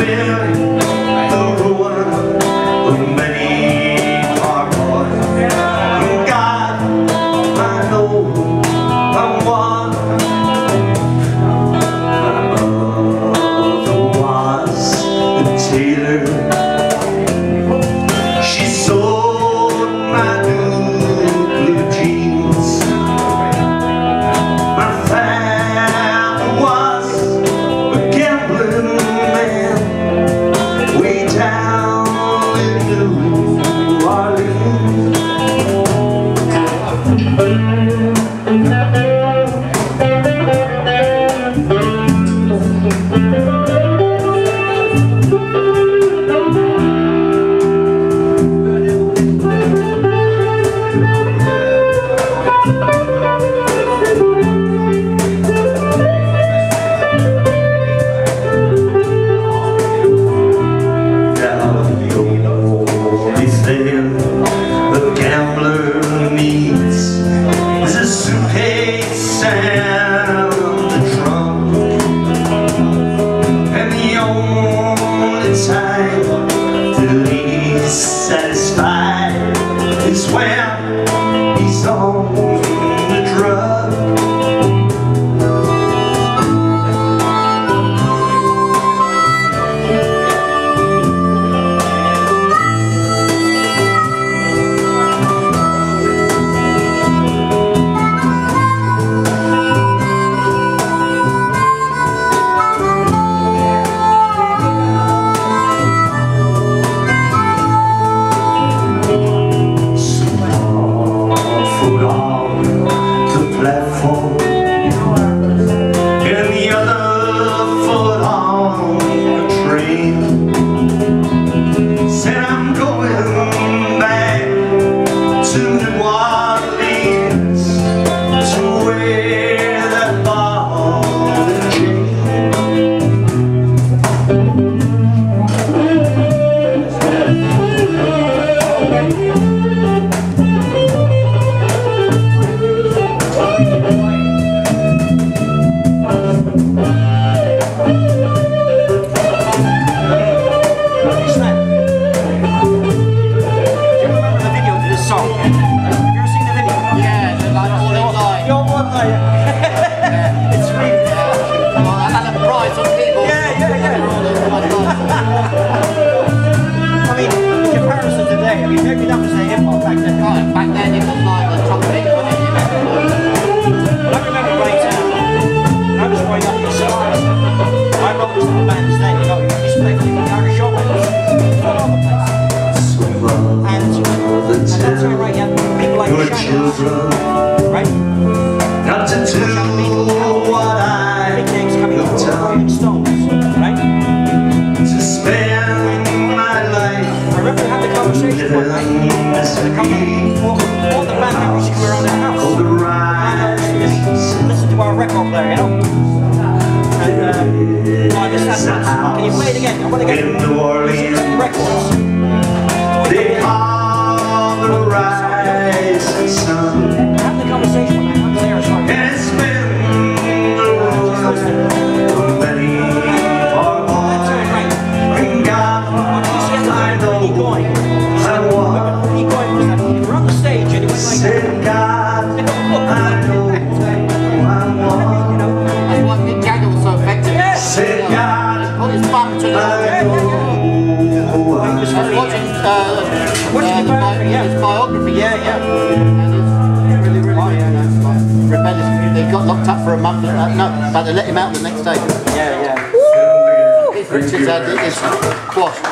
And back then. Right, back then it was like the trumpet, wasn't it? But I remember right when I was growing up in the 60s, my brothers in the bands then, you know, he used to play for the Irish Showman. All over the place. Some And, and of the that's where tell right, yeah, people like Shadows, children right? not to do what I Big names coming have up, Rolling done Stones, right? to spend my life I remember we had the conversation one night. Living this The company, all, all the band members who were on their house. The And rise listen to our record player, you know? And, uh, oh, I missed that is a one. Can you play it again? I want to get biography, yeah. biography. Yeah, yeah. Really, really, rebellious. They got locked up for a month. Uh, no, but they let him out the next day. yeah, yeah. Richards had his quashed.